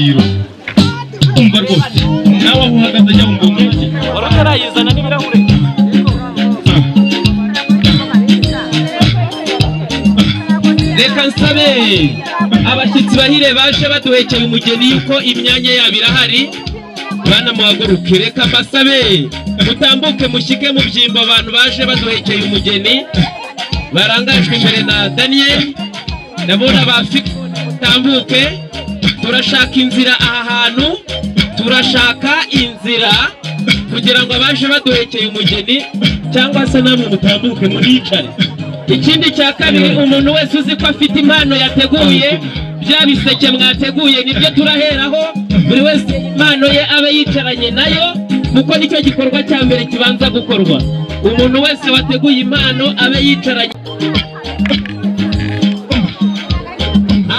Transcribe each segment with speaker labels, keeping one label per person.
Speaker 1: igiciro umva rwose nawe aho uhagaze jya wumva umuziki
Speaker 2: waratarayizana n'ibirahure.
Speaker 3: Reka nsabe abashyitsi bahire baje baduhekeye umugeni yuko imyanya yabo irahari. Bana muhaguruke reka mbasabe mutambuke mushyike mu byimbo abantu baje baduhekeye umugeni. Barangajwe imbere na daniel ndabona bafite mutambuke. Turashaka inzira aha hantu turashaka inzira kugira ngo abaje baduhekeye umugeni cyangwa se namwe mutambuke municare. Ikindi cya kabiri umuntu wese uzi ko afite impano yateguye bya biseke mwateguye ni byo turaheraho buri wese impano ye abe yicaranye na yo kuko ni cyo gikorwa cya mbere kibanza gukorwa. Umuntu wese wateguye impano abe yicaranye.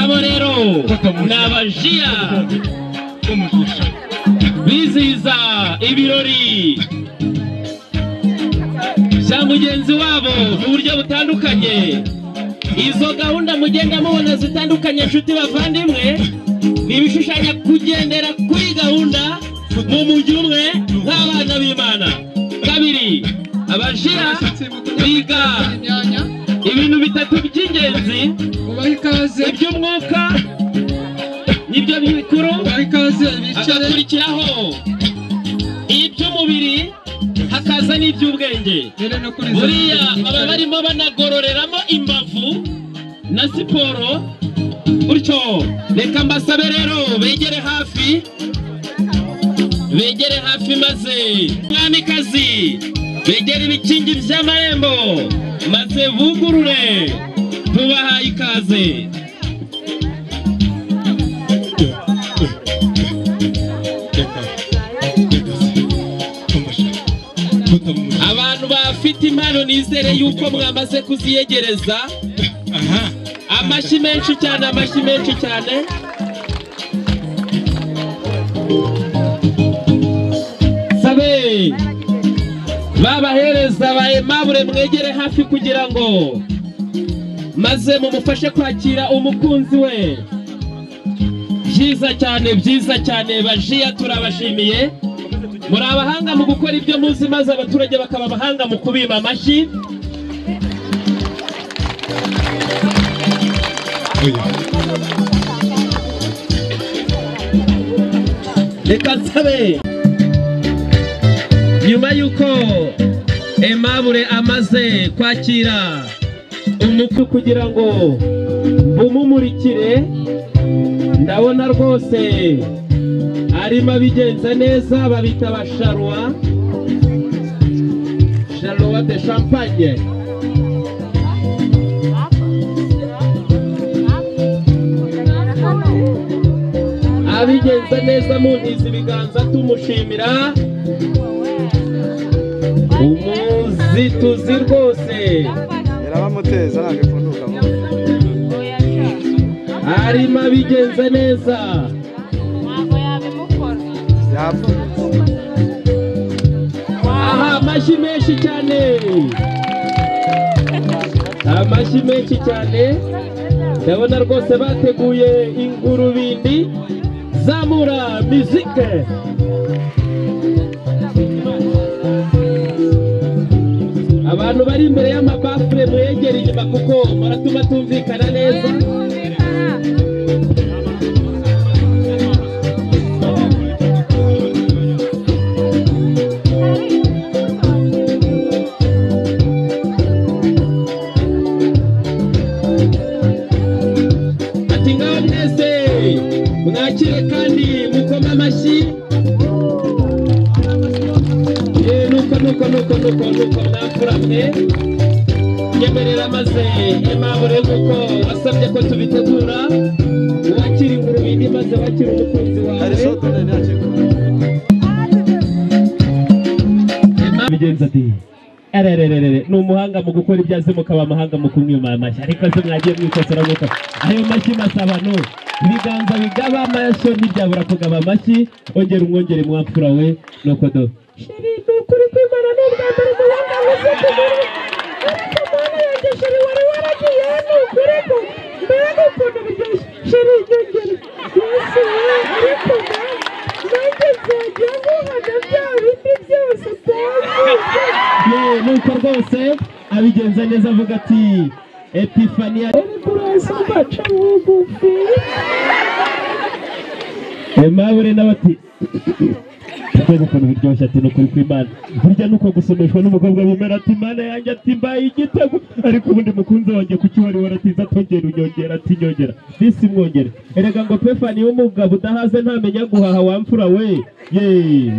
Speaker 3: Abo rero ni abajiya bizihiza ibirori. Bya mugenzi wabo mu buryo butandukanye. Izo gahunda mugenda mubona zitandukanye nshuti bavandimwe ni ibishushanya kugendera kuri gahunda mu mujyi umwe nk'abana b'imana. Kabiri abajira biga ibintu bitatu by'ingenzi iby'umwuka bikuru hagakurikiraho iby'umubiri hakaza n'iby'ubwenge. Buriya baba barimo banagororeramo imbavu na siporo gutyo reka mbasabe rero begere hafi begere hafi maze. Mwamikazi begere ibikingi by'amarembo maze bugurure tubahaye ikaze. Abantu bafite impano nizere yuko mwamaze kuziyegereza amashyi menshi cyane amashyi menshi cyane. Sabe babahereza ba emabure mwegere hafi kugira ngo maze mumufashe kwakira umukunzi we. Byiza cyane byiza cyane bajiya turabashimiye. Muri abahanga mu gukora ibyo muzi maze abaturage bakaba abahanga mu kubima amashyi. Reka nsabe. Nyuma y'uko emabure amaze kwakira umukwe kugira ngo bumumurikire ndabona rwose arimo abigenza neza babita abasharwa sharwa de champagne. Abigenza neza muntiza ibiganza tumushimira. Umuzituzi rwose.
Speaker 4: Yarabamuteza ntabwo ipfunduka
Speaker 3: arimo abigenza neza.
Speaker 4: Yapfa
Speaker 3: aha amashyi menshi cyane. Amashyi menshi cyane. Ndabona rwose bateguye ingurubindi zamura mizike abantu bari imbere y'amabafure mwegere inyuma kuko muratuma tumvikana neza. Nyemerera maze emabure nk'uko wasabye ko tubitegura wakira ingurubindi maze wakira umukunzi
Speaker 4: hari
Speaker 3: wawe bigenza ati erererere ni umuhanga mu gukora ibyo azi mukaba amahanga mu kumwima amashyi ariko se mwagiye mwikosora muka ayo mashyi masabano ibiganza bigaba amashyo ntibyabura kugaba amashyi ongera umwongere mwapfura we nuko do ni ukuri kwimana ni ubwa mbere avuze ku muntu ariko mana yanjye sheri wari waragiye ni ukuri ko mbega ukuntu biryoshye
Speaker 5: sheri nyongera yesu ariko nanjye nzajya nguhana bya bindi byose utazi
Speaker 3: ye nuko rwose abigenza neza avuga ati epifaniya
Speaker 5: ariko uraza ugaca bugufi
Speaker 3: Aimable nawe Mbega ukuntu biryoshye ati nukuri kw'Imana. Burya nuko gusomeshwa n'umukobwa bimera ati Imana yanjye ati mbaye igitego. Ariko ubundi mukunzi wanjye kuki wari waratiza atongera unyongera ati nyongera disi mwongere. Erega ngo pefani w'umugabo udahaze ntamenya guhaha wamfura we. Ye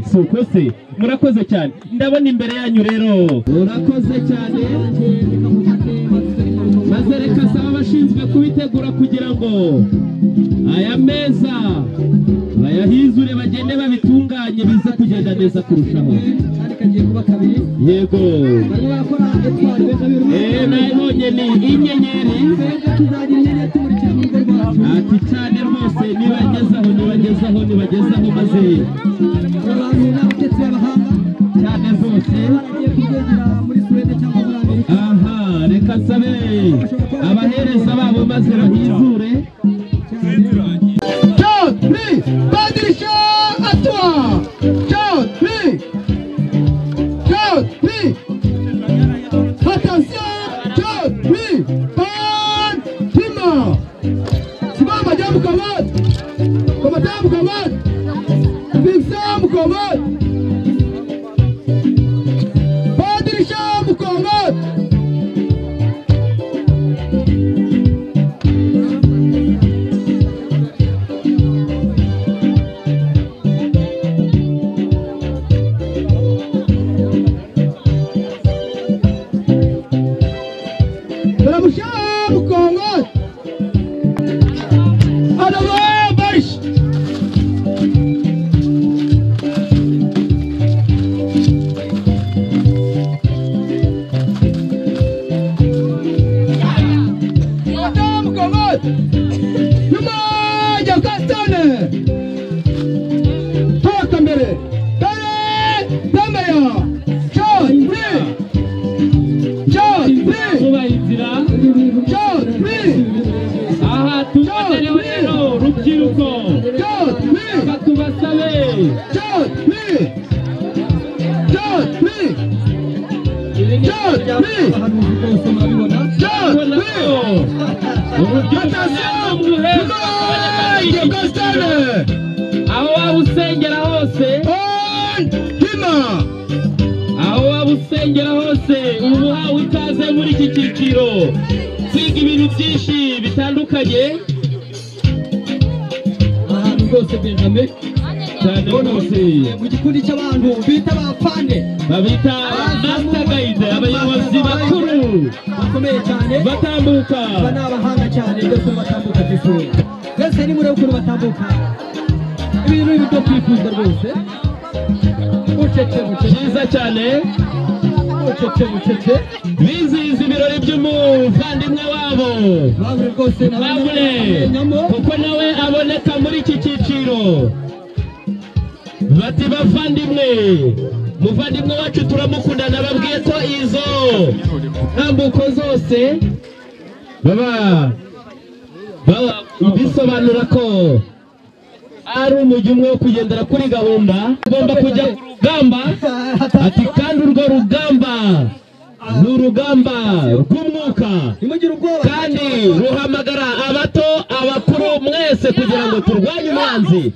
Speaker 3: si uko se? Murakoze cyane. Ndabona imbere yanyu rero. Murakoze cyane. Maze reka saba abashinzwe kubitegura kugira ngo aya meza bayahizure bagende babitunganye bize kugenda neza kurushaho. Yego. Eh nayibonye ni inyenyeri. Ati cyane rwose nibagezaho nibagezaho nibagezaho maze.
Speaker 6: Chutele olero, rupjiruko. Chut me. Katu
Speaker 3: vasale. Chut
Speaker 6: me.
Speaker 3: Chut
Speaker 6: me.
Speaker 3: Chut
Speaker 6: me. Chut me.
Speaker 3: Atenção, moleque. Gostando. Aoa
Speaker 6: Hussein Gerahose.
Speaker 3: Oi, Rima. Aoa Hussein Gerahose. Umuha utaze muri iki cyiciro. Kwiga ibintu byinshi bitandukanye.
Speaker 6: Ahantu rwose benjamin.
Speaker 3: Cyane rwose
Speaker 6: mu gikundi cy'abantu bita abafande
Speaker 3: babita master guide abayobozi bakuru.
Speaker 6: Bakomeye cyane.
Speaker 3: Batambuka.
Speaker 6: Aba ni abahanga cyane. Rwose batambuka ku ishuri. Twese ni murebe ukuntu batambuka. Ibintu ibi byo kwifuza rwose. Bucece bucece
Speaker 3: byiza cyane.
Speaker 6: Bucece bucece
Speaker 3: bizihiza ibirori by'umuvandimwe wabo
Speaker 6: babure
Speaker 3: kuko nawe aboneka muri iki cyiciro. Bati bavandimwe muvandimwe wacu turamukunda nababwiye ko izo ntambuko zose baba bisobanura ko ari umujyi umwe wo kugendera kuri gahunda. Ugomba kujya ku rugamba ati kandi urwo rugamba ni urugamba rw'umwuka. Kandi ruhamagara abato abakuru mwese kugira ngo turwanye umwanzi.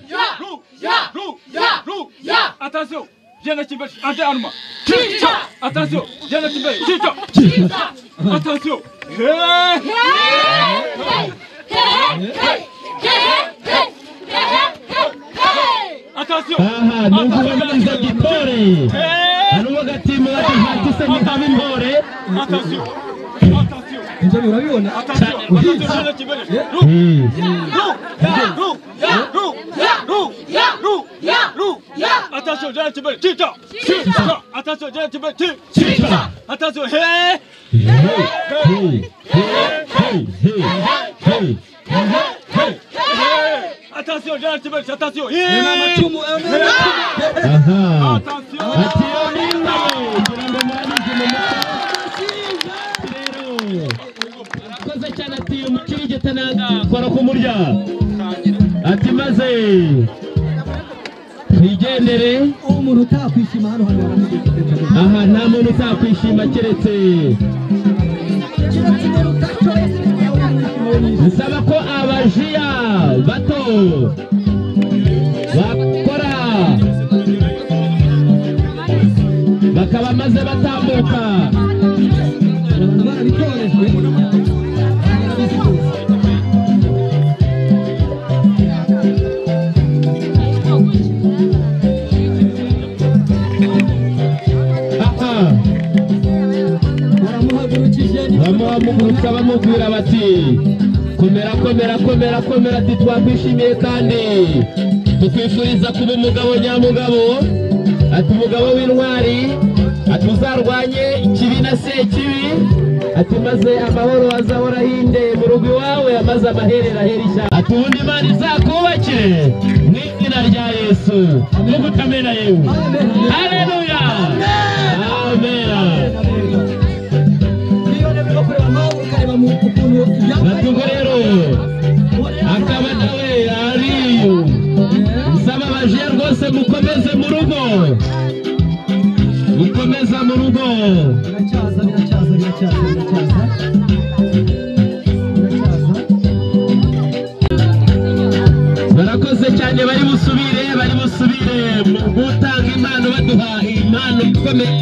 Speaker 1: À Tibet, un arme. Attention, viens à Tibet, Chicha. Attention. Attention.
Speaker 3: aha ni ukubamiriza gitore hariho agatima gatihati se ntikaba intore
Speaker 1: Attention. Attention.
Speaker 6: Nous allons
Speaker 1: la on est attention. Oui.
Speaker 3: Oui.
Speaker 1: Attention, j'ai un petit peu. Tita. Tita. Attention, j'ai un petit peu. Tita. Attention.
Speaker 3: Hey. Hey. Hey. Hey. Hey.
Speaker 1: Hey. Hey. Attention,
Speaker 6: j'ai un petit
Speaker 3: peu.
Speaker 1: Attention.
Speaker 3: Hey. Attention. Attention. Umukirigita nanga kora ku murya ati maze twigendere
Speaker 6: umuntu utakwishima hano
Speaker 3: aha nta muntu utakwishima keretse bisaba ko abajiya bato bakora bakaba maze batambuka bamuhamugurutsa bamubwira bati komera komera komera komera ati twakwishimiye kandi tukwifuriza kuba umugabo nyamugabo. Ati umugabo w'intwari ati uzarwanye ikibi na sekibi. Ati maze amahoro azahora ahinde mu rugo iwawe amaze amaherera ahera ishyamba. Ati ubundi imana izakubakire mu izina rya yesu no kutamena yewe. Haleluya
Speaker 6: ukareba mu ukuntu
Speaker 3: bati ubwo rero akaba nawe ari nsaba abajiya rwose mukomeze mu rugo mukomeza mu rugo
Speaker 6: biracyaza biracyaza biracyaza biracyaza
Speaker 3: barakoze cyane bari busubire bari busubire mu gutanga impano baduha impano ikomeye